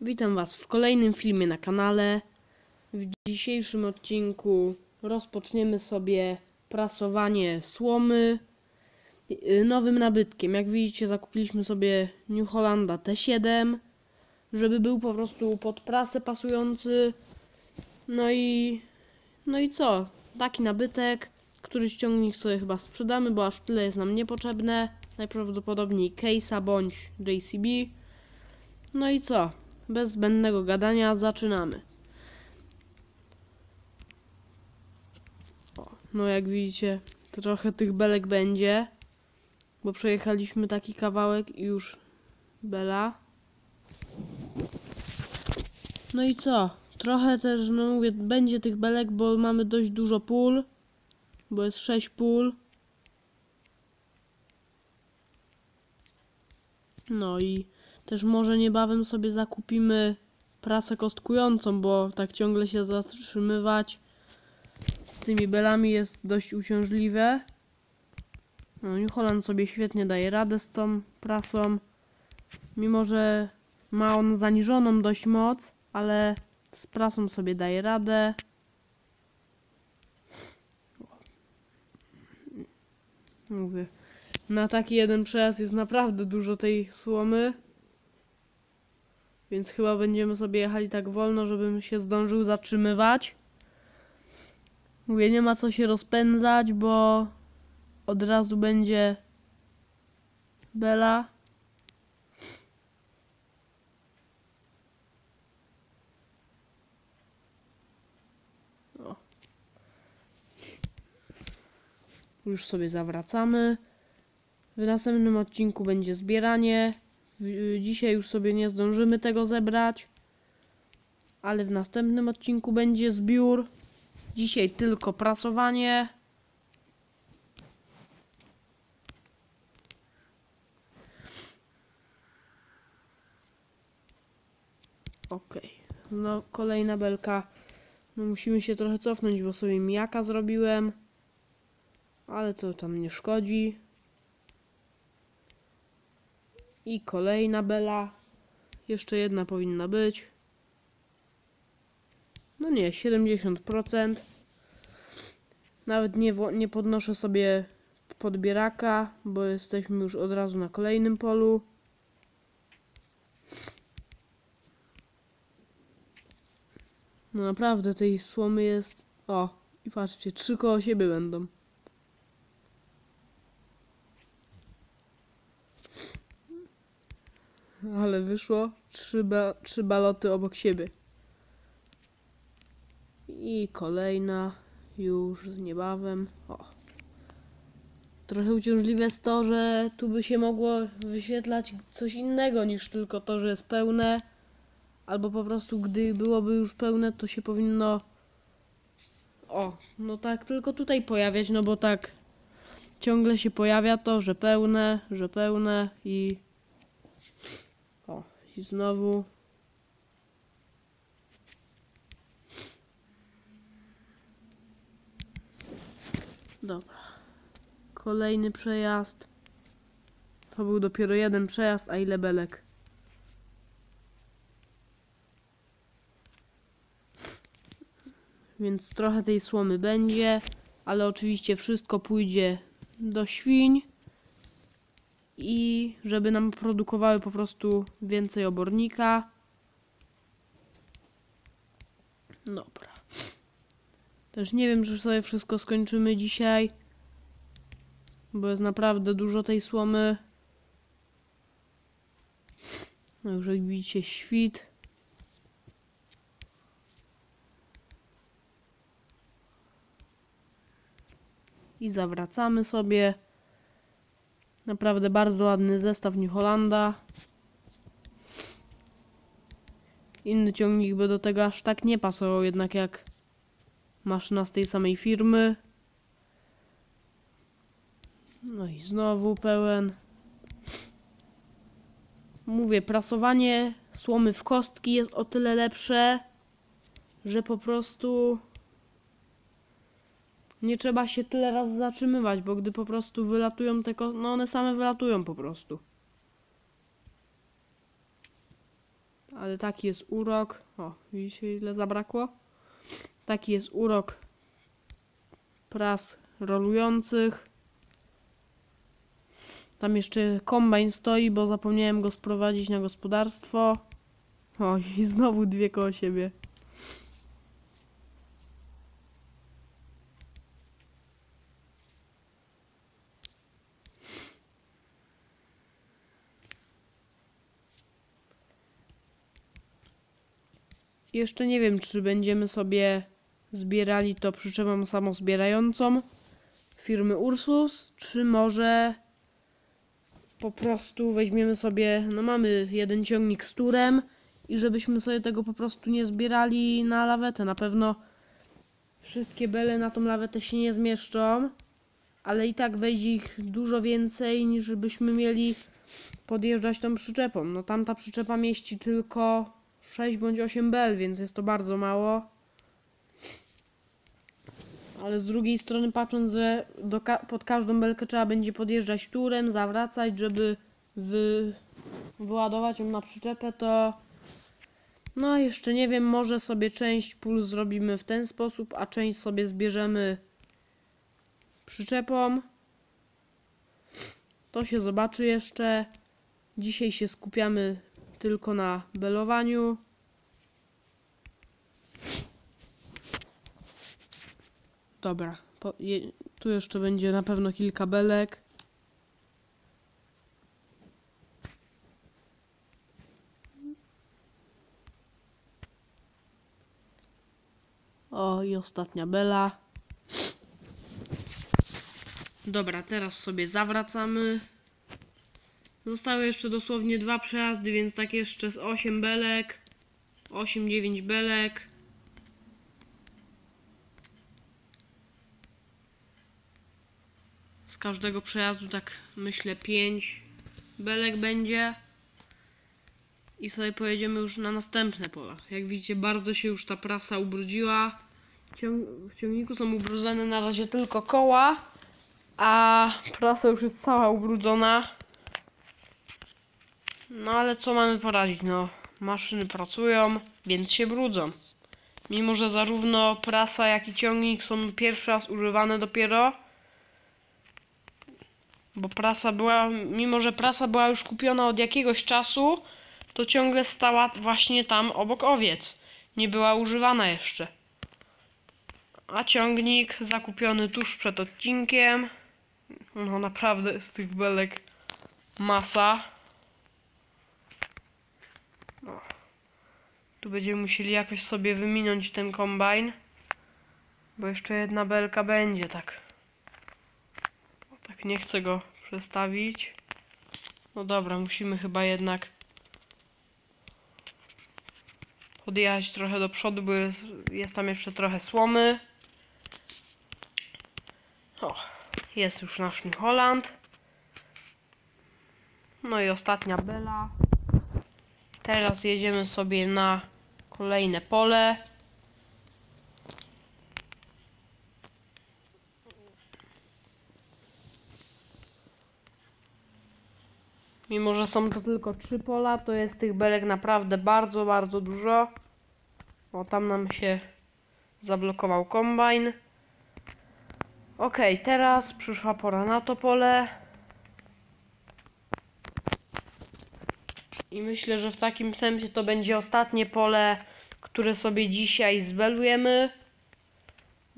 Witam Was w kolejnym filmie na kanale. W dzisiejszym odcinku rozpoczniemy sobie prasowanie słomy y, nowym nabytkiem. Jak widzicie, zakupiliśmy sobie New Hollanda T7, żeby był po prostu pod prasę pasujący. No i no i co? Taki nabytek, który ściągnik sobie chyba sprzedamy, bo aż tyle jest nam niepotrzebne. Najprawdopodobniej case'a bądź JCB. No i co? Bez zbędnego gadania zaczynamy. O, no jak widzicie, trochę tych belek będzie, bo przejechaliśmy taki kawałek i już bela. No i co? Trochę też, no mówię, będzie tych belek, bo mamy dość dużo pól, bo jest 6 pól. No i też może niebawem sobie zakupimy prasę kostkującą, bo tak ciągle się zatrzymywać z tymi belami jest dość uciążliwe. No, New Holland sobie świetnie daje radę z tą prasą. Mimo, że ma on zaniżoną dość moc, ale z prasą sobie daje radę. Mówię, na taki jeden przejazd jest naprawdę dużo tej słomy. Więc chyba będziemy sobie jechali tak wolno, żebym się zdążył zatrzymywać. Mówię, nie ma co się rozpędzać, bo od razu będzie bela. O. Już sobie zawracamy. W następnym odcinku będzie zbieranie. W- Dzisiaj już sobie nie zdążymy tego zebrać, ale w następnym odcinku będzie zbiór. Dzisiaj tylko prasowanie. Okej, no kolejna belka. No musimy się trochę cofnąć, bo sobie mijaka zrobiłem, ale to tam nie szkodzi. I kolejna bela. Jeszcze jedna powinna być. No nie, 70%. Nawet nie, nie podnoszę sobie podbieraka, bo jesteśmy już od razu na kolejnym polu. No naprawdę tej słomy jest... O, i patrzcie, trzy koło siebie będą. Ale wyszło trzy, ba trzy baloty obok siebie. I kolejna już niebawem. O. Trochę uciążliwe jest to, że tu by się mogło wyświetlać coś innego niż tylko to, że jest pełne. Albo po prostu gdy byłoby już pełne, to się powinno. O, no tak, tylko tutaj pojawiać, no bo tak ciągle się pojawia to, że pełne, że pełne i i znowu. Dobra. Kolejny przejazd. To był dopiero jeden przejazd, a ile belek? Więc trochę tej słomy będzie, ale oczywiście wszystko pójdzie do świń i żeby nam produkowały po prostu więcej obornika. Dobra. Też nie wiem, czy sobie wszystko skończymy dzisiaj, bo jest naprawdę dużo tej słomy. No już jak widzicie świt. I zawracamy sobie. Naprawdę bardzo ładny zestaw New Hollanda. Inny ciągnik by do tego aż tak nie pasował, jednak jak maszyna z tej samej firmy. No i znowu pełen. Mówię, prasowanie słomy w kostki jest o tyle lepsze, że po prostu nie trzeba się tyle raz zatrzymywać, bo gdy po prostu wylatują te kostki, no one same wylatują po prostu. Ale taki jest urok. O, widzicie ile zabrakło? Taki jest urok pras rolujących. Tam jeszcze kombajn stoi, bo zapomniałem go sprowadzić na gospodarstwo. O, i znowu dwie koło siebie. Jeszcze nie wiem, czy będziemy sobie zbierali to przyczepą samozbierającą firmy Ursus, czy może po prostu weźmiemy sobie, no mamy jeden ciągnik z turem i żebyśmy sobie tego po prostu nie zbierali na lawetę. Na pewno wszystkie bele na tą lawetę się nie zmieszczą, ale i tak wejdzie ich dużo więcej niż byśmy mieli podjeżdżać tą przyczepą. No tamta przyczepa mieści tylko 6 bądź 8 bel, więc jest to bardzo mało. Ale z drugiej strony patrząc, że ka- pod każdą belkę trzeba będzie podjeżdżać turem, zawracać, żeby wy- wyładować ją na przyczepę, to no jeszcze nie wiem, może sobie część pól zrobimy w ten sposób, a część sobie zbierzemy przyczepą. To się zobaczy jeszcze. Dzisiaj się skupiamy tylko na belowaniu. Dobra, po, je, tu jeszcze będzie na pewno kilka belek. O, i ostatnia bela. Dobra, teraz sobie zawracamy. Zostały jeszcze dosłownie dwa przejazdy, więc tak jeszcze z 8 belek. 8-9 belek. Z każdego przejazdu tak myślę 5 belek będzie. I sobie pojedziemy już na następne pola. Jak widzicie, bardzo się już ta prasa ubrudziła. W ciągniku są ubrudzone na razie tylko koła, a prasa już jest cała ubrudzona. No ale co mamy poradzić? No, maszyny pracują, więc się brudzą. Mimo, że zarówno prasa, jak i ciągnik są pierwszy raz używane dopiero. Bo prasa była, mimo że prasa była już kupiona od jakiegoś czasu, to ciągle stała właśnie tam obok owiec. Nie była używana jeszcze. A ciągnik zakupiony tuż przed odcinkiem. No naprawdę z tych belek masa. Tu będziemy musieli jakoś sobie wyminąć ten kombajn. Bo jeszcze jedna belka będzie, tak. O, tak nie chcę go przestawić. No dobra, musimy chyba jednak podjechać trochę do przodu, bo jest, jest tam jeszcze trochę słomy. O, jest już nasz New Holland. No i ostatnia bela. Teraz jedziemy sobie na kolejne pole. Mimo, że są to tylko trzy pola, to jest tych belek naprawdę bardzo, bardzo dużo. O, tam nam się zablokował kombajn. Ok, teraz przyszła pora na to pole. I myślę, że w takim tempie to będzie ostatnie pole, które sobie dzisiaj zbelujemy.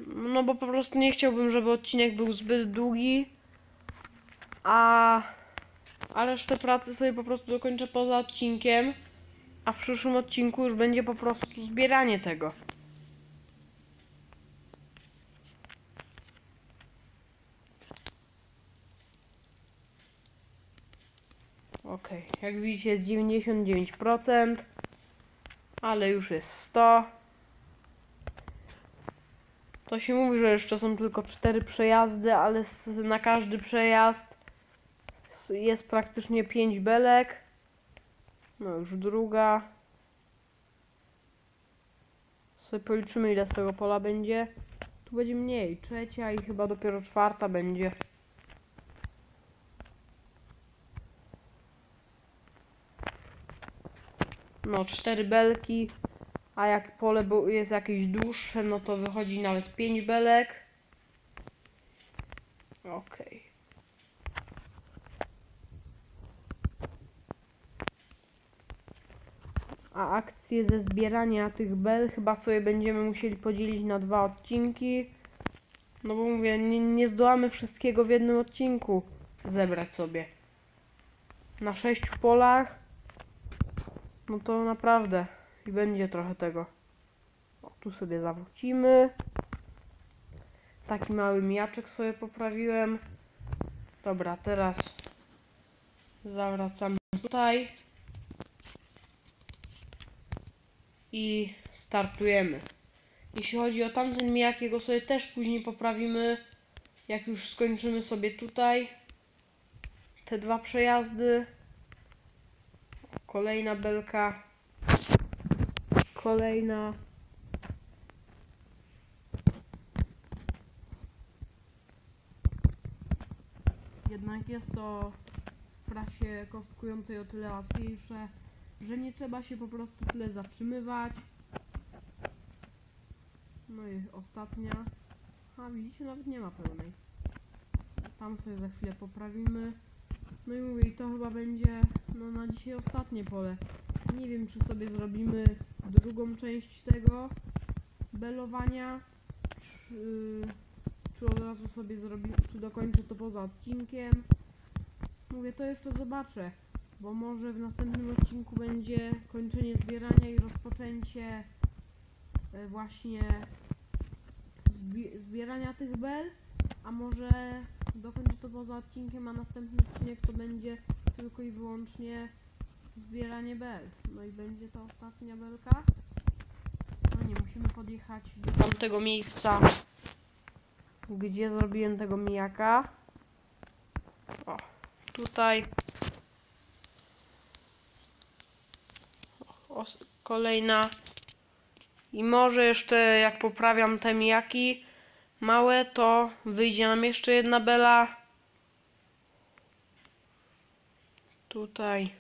No bo po prostu nie chciałbym, żeby odcinek był zbyt długi. A, a resztę pracy sobie po prostu dokończę poza odcinkiem. A w przyszłym odcinku już będzie po prostu zbieranie tego. Ok, jak widzicie jest 99%, ale już jest 100. To się mówi, że jeszcze są tylko 4 przejazdy, ale na każdy przejazd jest praktycznie 5 belek. No już druga. Sobie policzymy ile z tego pola będzie. Tu będzie mniej, trzecia i chyba dopiero czwarta będzie. No cztery belki, a jak pole jest jakieś dłuższe, no to wychodzi nawet pięć belek. Okej. A akcję ze zbierania tych bel chyba sobie będziemy musieli podzielić na dwa odcinki. No bo mówię, nie, nie zdołamy wszystkiego w jednym odcinku zebrać sobie. Na sześciu polach, no to naprawdę i będzie trochę tego. O, tu sobie zawrócimy. Taki mały mijaczek sobie poprawiłem. Dobra, teraz zawracamy tutaj. I startujemy. Jeśli chodzi o tamten mijak, jego sobie też później poprawimy, jak już skończymy sobie tutaj te dwa przejazdy. Kolejna belka. Kolejna. Jednak jest to w prasie kostkującej o tyle łatwiejsze, że nie trzeba się po prostu tyle zatrzymywać. No i ostatnia. A widzicie, nawet nie ma pełnej. Tam sobie za chwilę poprawimy. No i mówię, i to chyba będzie no na dzisiaj ostatnie pole. Nie wiem, czy sobie zrobimy drugą część tego belowania, czy, czy od razu sobie zrobimy, czy dokończę to poza odcinkiem. Mówię, to jeszcze zobaczę, bo może w następnym odcinku będzie kończenie zbierania i rozpoczęcie e, właśnie zbi- zbierania tych bel, a może dokończę to poza odcinkiem, a następny odcinek to będzie tylko i wyłącznie zbieranie bel. No i będzie to ostatnia belka. No nie, musimy podjechać do tamtego miejsca, gdzie zrobiłem tego mijaka. O, tutaj. O, kolejna. I może jeszcze jak poprawiam te mijaki małe, to wyjdzie nam jeszcze jedna bela. Tutaj.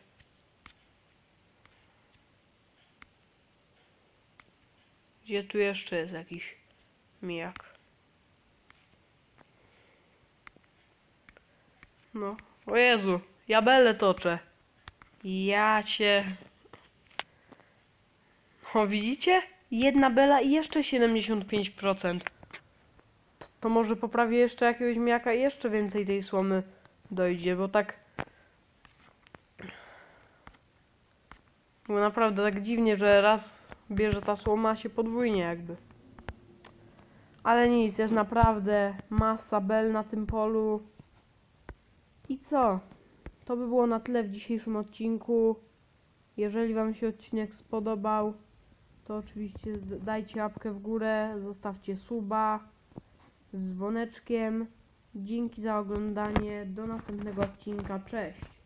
Gdzie tu jeszcze jest jakiś mijak? No, o Jezu, ja belę toczę. Ja cię. O, widzicie? Jedna bela i jeszcze 75%. To może poprawię jeszcze jakiegoś miaka i jeszcze więcej tej słomy dojdzie, bo tak... Bo naprawdę tak dziwnie, że raz bierze ta słoma się podwójnie jakby. Ale nic, jest naprawdę masa bel na tym polu. I co? To by było na tyle w dzisiejszym odcinku. Jeżeli Wam się odcinek spodobał, to oczywiście dajcie łapkę w górę, zostawcie suba z dzwoneczkiem. Dzięki za oglądanie. Do następnego odcinka. Cześć.